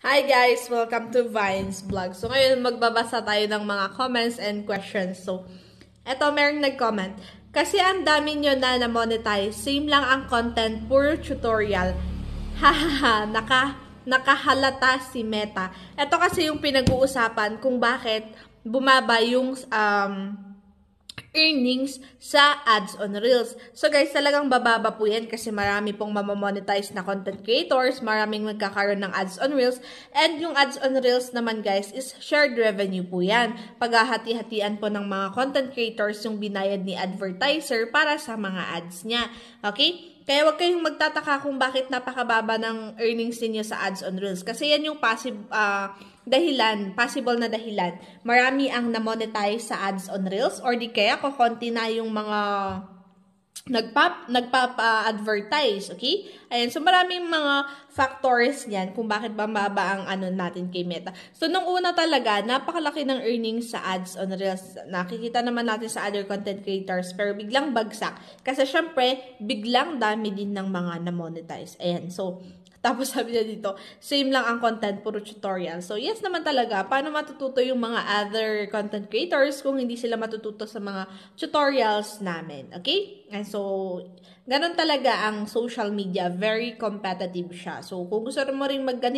Hi guys! Welcome to Vines Vlog. So ngayon magbabasa tayo ng mga comments and questions. So, eto merong nag-comment. Kasi ang dami nyo na na-monetize, same lang ang content, puro tutorial. Hahaha, naka, nakahalata si Meta. Ito kasi yung pinag-uusapan kung bakit bumaba yung um, earnings sa ads on Reels. So guys, talagang bababa po yan kasi marami pong mamamonetize na content creators, maraming magkakaroon ng ads on Reels, and yung ads on Reels naman guys is shared revenue po yan. Paghahati-hatian po ng mga content creators yung binayad ni advertiser para sa mga ads niya. Okay? Kaya wag kayong magtataka kung bakit napakababa ng earnings niyo sa ads on Reels. Kasi yan yung passive, uh, dahilan, possible na dahilan. Marami ang na-monetize sa ads on Reels or di kaya kukonti na yung mga nagpap nagpapa-advertise, okay? Ayan, so maraming mga factors niyan kung bakit bumaba ang ano natin kay Meta. So nung una talaga, napakalaki ng earnings sa ads on Reels. Nakikita naman natin sa other content creators pero biglang bagsak kasi syempre biglang dami din ng mga na-monetize. Ayan, so tapos sabi niya dito, same lang ang content, puro tutorial. So yes naman talaga, paano matututo yung mga other content creators kung hindi sila matututo sa mga tutorials namin. Okay? And so, ganun talaga ang social media. Very competitive siya. So, kung gusto mo rin magganito,